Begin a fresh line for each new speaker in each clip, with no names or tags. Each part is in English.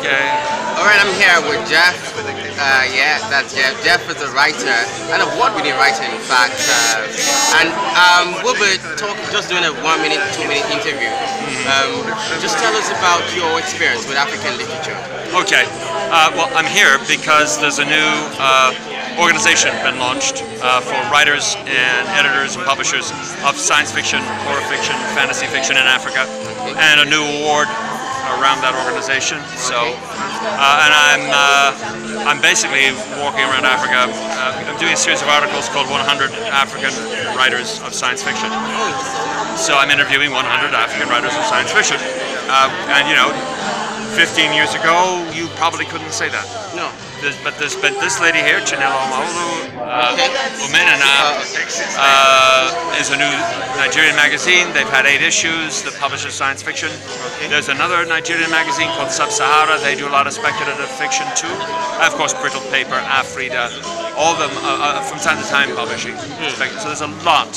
Okay.
All right, I'm here with Geoff. Uh, yeah, that's Geoff. Geoff is a writer, an award-winning writer, in fact. Uh, and um, we'll be talking, just doing a one-minute, two-minute interview. Um, just tell us about your experience with African literature.
Okay. Uh, well, I'm here because there's a new uh, organization been launched uh, for writers and editors and publishers of science fiction, horror fiction, fantasy fiction in Africa, and a new award around that organization. So, uh, and I'm uh, I'm basically walking around Africa. Uh, I'm doing a series of articles called 100 African Writers of Science Fiction. So I'm interviewing 100 African writers of science fiction, uh, and you know, 15 years ago, you probably couldn't say that.
No.
There's, but there's but this lady here, Chinelo Onwualu, uh. Omenana, uh, is a new Nigerian magazine. They've had eight issues that publishes science fiction. There's another Nigerian magazine called Sub-Sahara. They do a lot of speculative fiction too. Of course, Brittle Paper, Afreada, all of them uh, uh, from time to time publishing. spec- So there's a lot,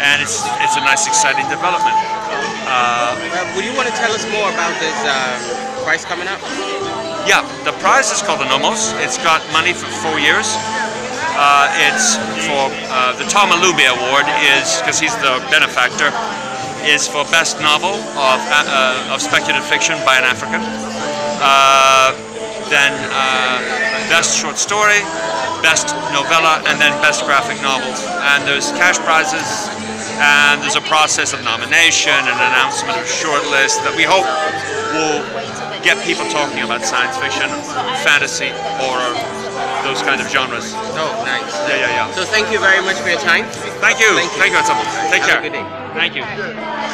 and it's it's a nice, exciting development.
Uh, would you want to tell us more about this coming up?
Yeah, the prize is called the Nommos. It's got money for four years. Uh, it's for uh, the Tom Ilube Award is because he's the benefactor is for best novel of uh, of speculative fiction by an African. Uh, then uh, best short story, best novella, and then best graphic novels. And there's cash prizes, and there's a process of nomination and announcement of shortlist that we hope will get people talking about science fiction, fantasy, horror, those kinds of genres.
Oh, nice.
Yeah, yeah, yeah.
So thank you very much for your time.
Thank you.
Thank you.
Thank you. Take
Have a
care.
good day.
Thank you.